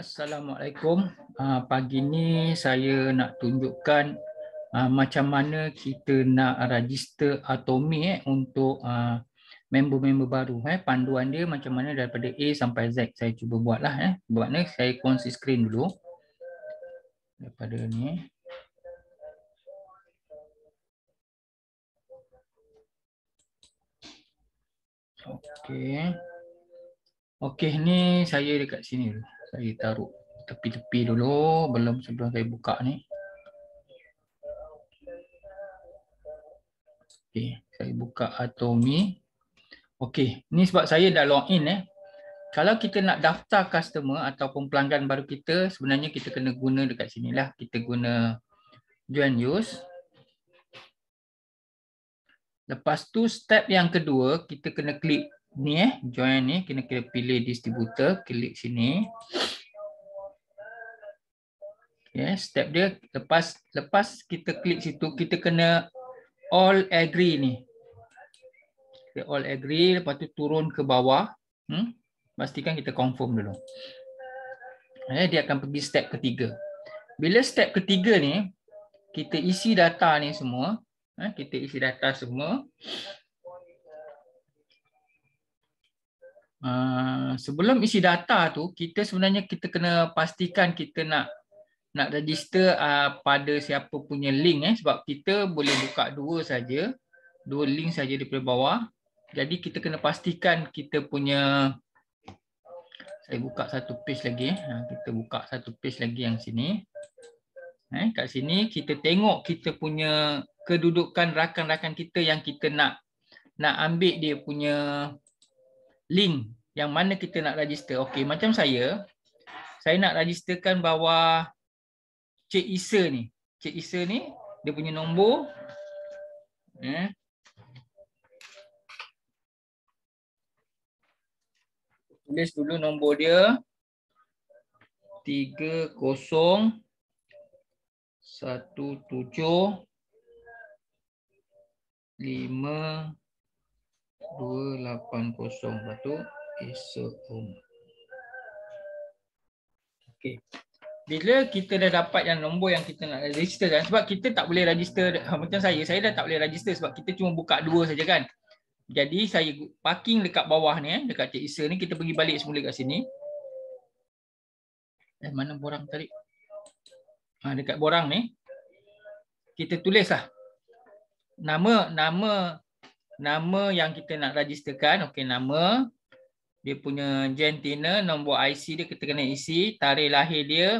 Assalamualaikum. Uh, pagi ni saya nak tunjukkan uh, macam mana kita nak register Atomi eh, untuk uh, member-member baru. Eh. Panduan dia macam mana daripada A sampai Z. Saya cuba buatlah. Eh. Buat ni saya kongsi skrin dulu. Daripada ni. Okey. Okey, ni saya dekat sini dulu saya taruh tepi-tepi dulu belum sebelum saya buka ni. Okey, saya buka Atomi. Okey, ni sebab saya dah login eh. Kalau kita nak daftar customer ataupun pelanggan baru kita, sebenarnya kita kena guna dekat sini lah. Kita guna join use. Lepas tu step yang kedua, kita kena klik ni eh join ni kena kena pilih distributor klik sini. Okay, step dia lepas lepas kita klik situ kita kena all agree ni. Kita all agree lepas tu turun ke bawah. Hmm? pastikan kita confirm dulu. Eh, dia akan pergi step ketiga. Bila step ketiga ni kita isi data ni semua eh, kita isi data semua Uh, sebelum isi data tu kita sebenarnya kita kena pastikan kita nak nak register uh, pada siapa punya link eh. Sebab kita boleh buka dua saja dua link saja di bawah. Jadi kita kena pastikan kita punya saya buka satu page lagi eh. Ha, kita buka satu page lagi yang sini. Eh kat sini kita tengok kita punya kedudukan rakan-rakan kita yang kita nak nak ambil dia punya link yang mana kita nak register. Okey, macam saya, saya nak registerkan bawah Cik Isa ni. Cik Isa ni, dia punya nombor. Eh. Tulis dulu nombor dia. Tiga kosong satu tujuh lima dua lapan kosong satu esok om. Okey. Bila kita dah dapat yang nombor yang kita nak register kan sebab kita tak boleh register macam saya, saya dah tak boleh register sebab kita cuma buka dua saja kan. Jadi saya parking dekat bawah ni eh, dekat Cik Isa ni kita pergi balik semula kat sini. Eh mana borang tadi? Ha, dekat borang ni kita tulislah nama nama nama yang kita nak registerkan okey nama dia punya gentina nombor IC dia kita kena isi tarikh lahir dia.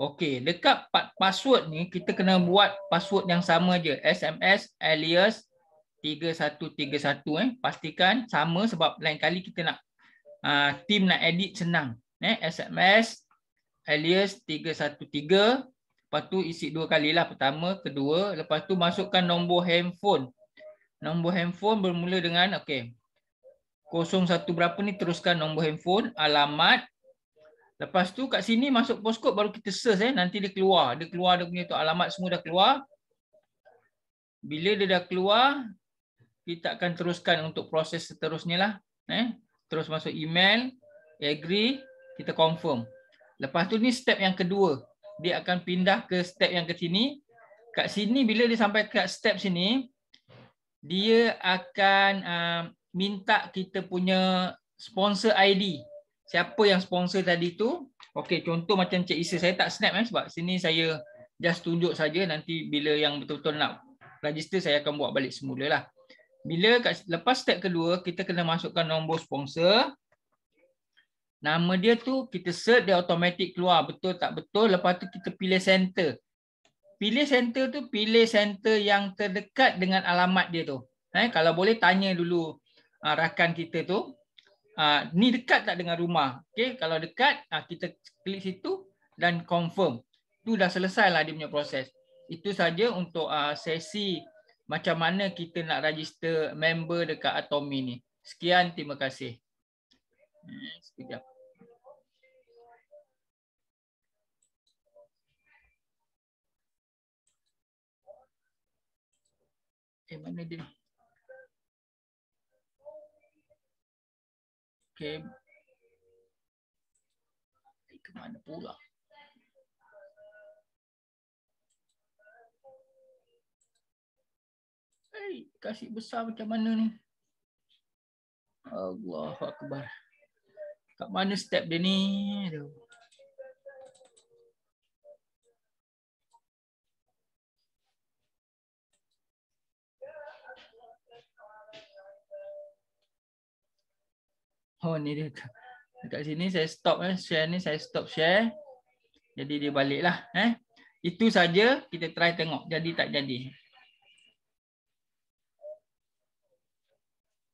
Okey dekat password ni kita kena buat password yang sama je. SMS alias 3131 eh. Pastikan sama sebab lain kali kita nak uh, team nak edit senang eh. SMS alias 313 lepas tu isi dua kali lah pertama kedua. Lepas tu masukkan nombor handphone nombor handphone bermula dengan okey. 01 berapa ni teruskan nombor handphone, alamat. Lepas tu kat sini masuk postcode baru kita search eh nanti dia keluar. Dia keluar dia punya tu alamat semua dah keluar. Bila dia dah keluar kita akan teruskan untuk proses seterusnya lah eh. Terus masuk email, agree, kita confirm. Lepas tu ni step yang kedua. Dia akan pindah ke step yang ke sini. Kat sini bila dia sampai ke step sini, dia akan uh, minta kita punya sponsor ID. Siapa yang sponsor tadi tu? Okey, contoh macam Cik Isa saya tak snap eh sebab sini saya just tunjuk saja nanti bila yang betul-betul nak register saya akan buat balik semula lah. Bila kat, lepas step kedua kita kena masukkan nombor sponsor. Nama dia tu kita search dia automatic keluar betul tak betul lepas tu kita pilih center pilih center tu pilih center yang terdekat dengan alamat dia tu. Eh, kalau boleh tanya dulu uh, rakan kita tu, uh, ni dekat tak dengan rumah? Okay, kalau dekat, uh, kita klik situ dan confirm. Tu dah selesai lah dia punya proses. Itu saja untuk uh, sesi macam mana kita nak register member dekat Atomi ni. Sekian, terima kasih. Eh, sekejap. Eh mana dia? Okay. ke mana pula? Hey, kasih besar macam mana ni? Allah Akbar. Kat mana step dia ni? Aduh. Oh ni dia. Dekat sini saya stop eh. Share ni saya stop share. Jadi dia baliklah eh. Itu saja kita try tengok jadi tak jadi.